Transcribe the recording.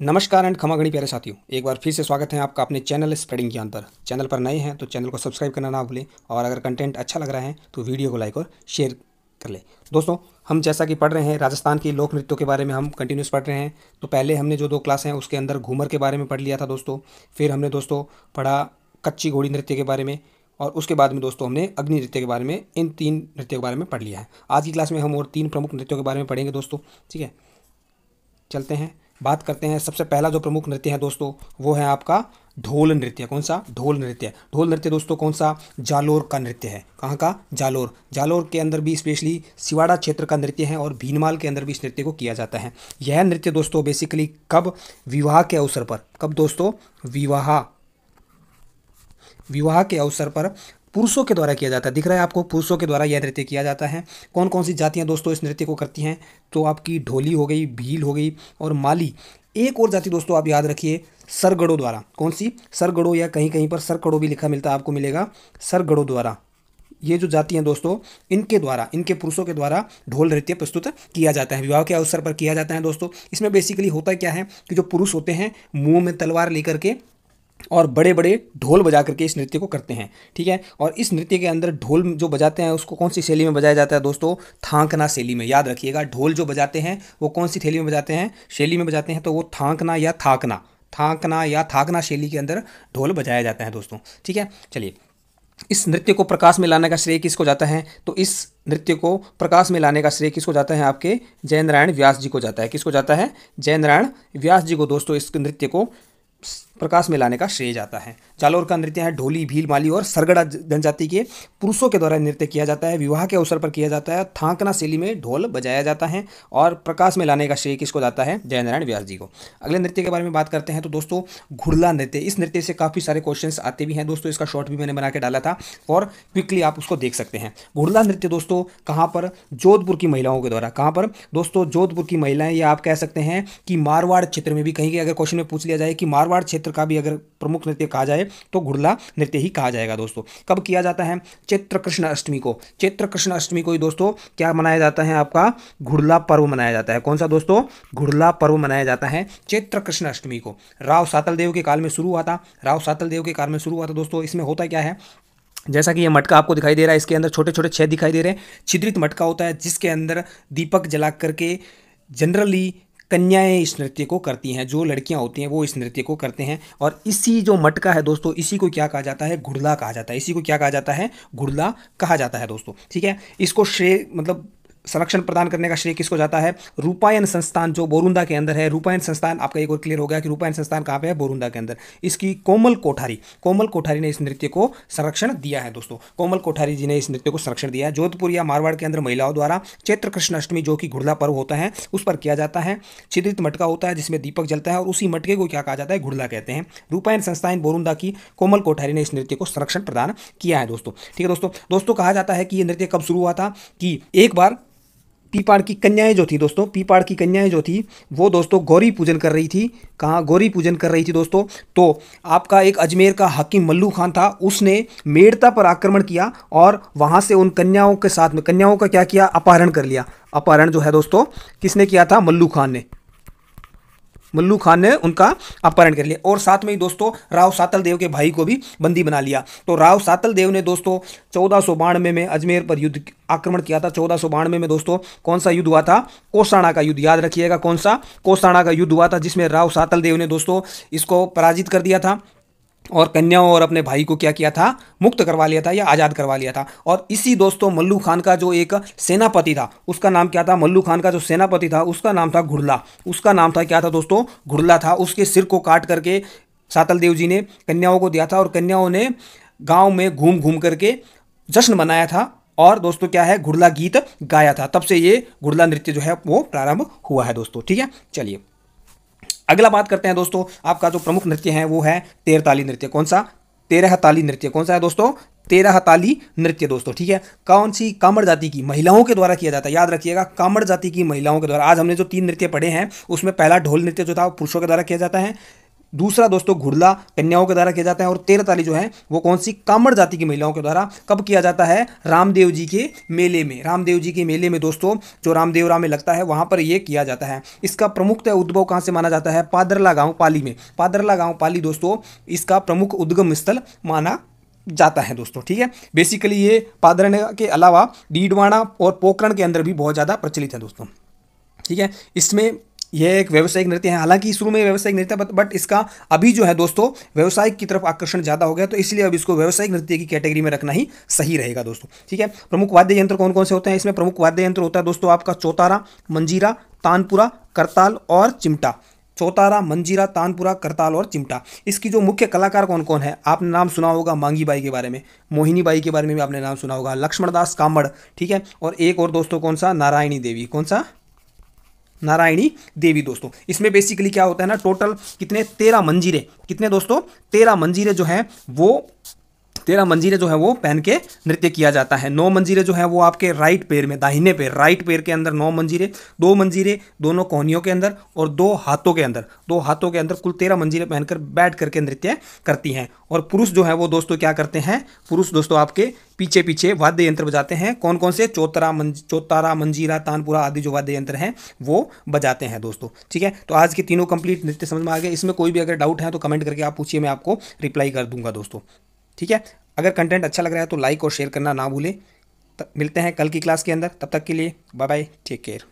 नमस्कार एंड खमागणी प्यारे साथियों। एक बार फिर से स्वागत है आपका अपने चैनल स्प्रेडिंग ज्ञान पर। चैनल पर नए हैं तो चैनल को सब्सक्राइब करना ना भूलें और अगर कंटेंट अच्छा लग रहा है तो वीडियो को लाइक और शेयर कर लें। दोस्तों, हम जैसा कि पढ़ रहे हैं, राजस्थान की लोक नृत्यों के बारे में हम कंटिन्यूस पढ़ रहे हैं। तो पहले हमने जो दो क्लास हैं, उसके अंदर घूमर के बारे में पढ़ लिया था दोस्तों। फिर हमने दोस्तों पढ़ा कच्ची घोड़ी नृत्य के बारे में और उसके बाद में दोस्तों हमने अग्नि नृत्य के बारे में, इन तीन नृत्यों के बारे में पढ़ लिया है। आज की क्लास में हम और तीन प्रमुख नृत्यों के बारे में पढ़ेंगे दोस्तों। ठीक है? चलते हैं। बात करते हैं, सबसे पहला जो प्रमुख नृत्य है दोस्तों, वो है आपका ढोल नृत्य। कौन सा? ढोल नृत्य। ढोल नृत्य दोस्तों, कौन सा? जालोर का नृत्य है। कहाँ का? जालोर। जालोर के अंदर भी स्पेशली सिवाड़ा क्षेत्र का नृत्य है और भीनमाल के अंदर भी इस नृत्य को किया जाता है। यह नृत्य दोस्तों बेसिकली कब? विवाह के अवसर पर। कब दोस्तों? विवाह। विवाह के अवसर पर पुरुषों के द्वारा किया जाता है। दिख रहा है आपको, पुरुषों के द्वारा यह नृत्य किया जाता है। कौन कौन सी जातियाँ दोस्तों इस नृत्य को करती हैं? तो आपकी ढोली हो गई, भील हो गई और माली। एक और जाति दोस्तों आप याद रखिए, सरगड़ों द्वारा। कौन सी? सरगड़ों या कहीं कहीं पर सरगड़ों भी लिखा मिलता आपको मिलेगा। सरगड़ों द्वारा। ये जो जाति हैं दोस्तों, इनके द्वारा, इनके पुरुषों के द्वारा ढोल नृत्य प्रस्तुत किया जाता है। विवाह के अवसर पर किया जाता है दोस्तों। इसमें बेसिकली होता क्या है कि जो पुरुष होते हैं, मुँह में तलवार लेकर के और बड़े बड़े ढोल बजा करके इस नृत्य को करते हैं, ठीक है? और इस नृत्य के अंदर ढोल जो बजाते हैं, उसको कौन सी शैली में बजाया जाता है दोस्तों? थांकना शैली में, याद रखिएगा, ढोल जो बजाते हैं, वो कौन सी थैली में बजाते हैं? शैली में बजाते हैं तो वो थांकना या थाकना थाकना या थाकना शैली के अंदर ढोल बजाया जाता है दोस्तों, ठीक है? चलिए, इस नृत्य को प्रकाश में लाने का श्रेय किसको जाता है? तो इस नृत्य को प्रकाश में लाने का श्रेय किसको जाता है आपके? जय नारायण व्यास जी को जाता है। किसको जाता है? जय नारायण व्यास जी को दोस्तों, इस नृत्य को प्रकाश में लाने का श्रेय जाता है। जालोर का नृत्य है ढोली, भील, माली और सरगड़ा जनजाति के पुरुषों के द्वारा नृत्य किया जाता है। विवाह के अवसर पर किया जाता है। थांकना शैली में ढोल बजाया जाता है और प्रकाश में लाने का श्रेय किसको जाता है? जयनारायण व्यास जी को। अगले नृत्य के बारे में बात करते हैं तो दोस्तों घुड़ला नृत्य। इस नृत्य से काफ़ी सारे क्वेश्चन आते भी हैं। दोस्तों, इसका शॉर्ट भी मैंने बना के डाला था और क्विकली आप उसको देख सकते हैं। घुड़ला नृत्य दोस्तों, कहाँ पर? जोधपुर की महिलाओं के द्वारा। कहाँ पर? दोस्तों, जोधपुर की महिलाएँ, या आप कह सकते हैं कि मारवाड़ क्षेत्र में भी कहीं अगर क्वेश्चन में पूछ लिया जाए कि मारवाड़ क्षेत्र का भी अगर प्रमुख नृत्य कहा जाए तो घुड़ला नृत्य ही कहा जाएगा दोस्तों। कब किया जाता है? चैत्र कृष्ण अष्टमी को। चैत्र कृष्ण अष्टमी को ही दोस्तों, क्या मनाया जाता है आपका? घुड़ला पर्व मनाया जाता है। कौन सा दोस्तों? घुड़ला पर्व मनाया जाता है चैत्र कृष्ण अष्टमी को। राव सातल के काल में शुरू हुआ था। राव सातल के काल में शुरू हुआ था दोस्तों। इसमें होता क्या है? जैसा कि ये मटका आपको दिखाई दे रहा है, इसके अंदर छोटे छोटे छेद दिखाई दे रहे हैं। छिद्रित मटका होता है, जिसके अंदर दीपक जला करके जनरली कन्याएँ इस नृत्य को करती हैं, जो लड़कियाँ होती हैं, वो इस नृत्य को करते हैं। और इसी जो मटका है दोस्तों, इसी को क्या कहा जाता है? घुड़ला कहा जाता है। इसी को क्या कहा जाता है? घुड़ला कहा जाता है दोस्तों, ठीक है? इसको श्रेय मतलब संरक्षण प्रदान करने का श्रेय किसको जाता है? रूपायन संस्थान जो बोरुंदा के अंदर है। रूपायन संस्थान, आपका एक और क्लियर हो गया कि रूपायन संस्थान कहाँ पे है? बोरुंदा के अंदर। इसकी कोमल कोठारी कोमल कोठारी ने इस नृत्य को संरक्षण दिया है दोस्तों। कोमल कोठारी जी ने इस नृत्य को संरक्षण दिया है। जोधपुर या मारवाड़ के अंदर महिलाओं द्वारा चैत्र कृष्ण अष्टमी जो कि घुड़ला पर्व होता है, उस पर किया जाता है। छिद्रित मटका होता है, जिसमें दीपक जलता है और उसी मटके को क्या कहा जाता है? घुड़ला कहते हैं। रूपायन संस्थान बोरुंदा की कोमल कोठारी ने इस नृत्य को संरक्षण प्रदान किया है दोस्तों। ठीक है दोस्तों। दोस्तों, कहा जाता है कि ये नृत्य कब शुरू हुआ था? कि एक बार पीपाड़ की कन्याएँ जो थी दोस्तों, पीपाड़ की कन्याएँ जो थी, वो दोस्तों गौरी पूजन कर रही थी। कहाँ गौरी पूजन कर रही थी दोस्तों? तो आपका एक अजमेर का हकीम मल्लू खान था, उसने मेड़ता पर आक्रमण किया और वहाँ से उन कन्याओं के साथ में, कन्याओं का क्या किया? अपहरण कर लिया। अपहरण जो है दोस्तों, किसने किया था? मल्लू खान ने। मल्लू खान ने उनका अपहरण कर लिया। और साथ में ही दोस्तों, राव सातल देव के भाई को भी बंदी बना लिया। तो राव सातल देव ने दोस्तों, चौदह में अजमेर पर युद्ध आक्रमण किया था। चौदह सौ बानवे में दोस्तों, कौन सा युद्ध हुआ था? कोसाणा का युद्ध। याद रखिएगा कौन सा? कोसाणा का युद्ध हुआ था, जिसमें राव सातल देव ने दोस्तों इसको पराजित कर दिया था। और कन्याओं और अपने भाई को क्या किया था? मुक्त करवा लिया था या आज़ाद करवा लिया था? और इसी दोस्तों, मल्लू खान का जो एक सेनापति था, उसका नाम क्या था? मल्लू खान का जो सेनापति था, उसका नाम था घुड़ला। उसका नाम था क्या था दोस्तों? घुड़ला था। उसके सिर को काट करके सातल देव जी ने कन्याओं को दिया था और कन्याओं ने गाँव में घूम घूम करके जश्न मनाया था और दोस्तों क्या है? घुड़ला गीत गाया था। तब से ये घुड़ला नृत्य जो है, वो प्रारंभ हुआ है दोस्तों। ठीक है? चलिए। अगला बात करते हैं दोस्तों, आपका जो प्रमुख नृत्य है वो है तेरताली नृत्य। कौन सा? तेरह ताली नृत्य। कौन सा है दोस्तों? तेरह ताली नृत्य दोस्तों, ठीक है? कौन सी कामड़ जाति की महिलाओं के द्वारा किया जाता है? याद रखिएगा कामड़ जाति की महिलाओं के द्वारा। आज हमने जो तीन नृत्य पढ़े हैं, उसमें पहला ढोल नृत्य जो था, वो पुरुषों के द्वारा किया जाता है। दूसरा दोस्तों घुड़ला कन्याओं के द्वारा किया जाता है और तेरह ताली जो है, वो कौन सी? कामड़ जाति की महिलाओं के द्वारा कब किया जाता है? रामदेव जी के मेले में। रामदेव जी के मेले में दोस्तों, जो रामदेवरा में लगता है, वहाँ पर यह किया जाता है। इसका प्रमुख उद्भव कहाँ से माना जाता है? पादरला गाँव पाली में। पादरला गाँव पाली दोस्तों, इसका प्रमुख उद्गम स्थल माना जाता है दोस्तों, ठीक है? बेसिकली ये पादरने के अलावा डीडवाणा और पोकरण के अंदर भी बहुत ज़्यादा प्रचलित है दोस्तों, ठीक है? इसमें यह एक व्यवसायिक नृत्य है। हालाँकि शुरू में व्यवसायिक नृत्य बट इसका अभी जो है दोस्तों, व्यवसायिक की तरफ़ आकर्षण ज़्यादा हो गया तो इसलिए अब इसको व्यवसायिक नृत्य की कैटेगरी में रखना ही सही रहेगा दोस्तों। ठीक है? प्रमुख वाद्य यंत्र कौन कौन से होते हैं? इसमें प्रमुख वाद्य यंत्र होता है दोस्तों आपका चौतारा, मंजीरा, तानपुरा, करताल और चिमटा। चौतारा, मंजीरा, तानपुरा, करताल और चिमटा। इसकी जो मुख्य कलाकार कौन कौन है? आपने नाम सुना होगा मांगी बाई के बारे में। मोहिनी बाई के बारे में भी आपने नाम सुना होगा। लक्ष्मण दास कामड़ ठीक है? और एक और दोस्तों कौन सा? नारायणी देवी। कौन सा? नारायणी देवी दोस्तों। इसमें बेसिकली क्या होता है ना टोटल कितने? तेरह मंजीरे। कितने दोस्तों? तेरह मंजीरे जो हैं, वो तेरह मंजीरे जो है वो पहन के नृत्य किया जाता है। नौ मंजीरे जो है वो आपके राइट पैर में, दाहिने पैर राइट पैर के अंदर नौ मंजीरे, दो मंजीरे दोनों कोहनियों के अंदर और दो हाथों के अंदर। दो हाथों के अंदर कुल तेरह मंजीरे पहनकर बैठ करके नृत्य करती हैं। और पुरुष जो है वो दोस्तों क्या करते हैं, पुरुष दोस्तों आपके पीछे पीछे वाद्य यंत्र बजाते हैं। कौन कौन से? चौतरा मंज, चौतारा, मंजीरा, तानपुरा आदि जो वाद्य यंत्र हैं वो बजाते हैं दोस्तों। ठीक है? तो आज के तीनों कंप्लीट नृत्य समझ में आ गए। इसमें कोई भी अगर डाउट है तो कमेंट करके आप पूछिए, मैं आपको रिप्लाई कर दूँगा दोस्तों। ठीक है? अगर कंटेंट अच्छा लग रहा है तो लाइक और शेयर करना ना भूलें। मिलते हैं कल की क्लास के अंदर। तब तक के लिए बाय बाय टेक केयर